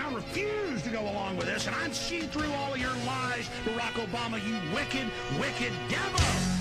I refuse to go along with this, and I've see through all of your lies, Barack Obama, you wicked, wicked devil!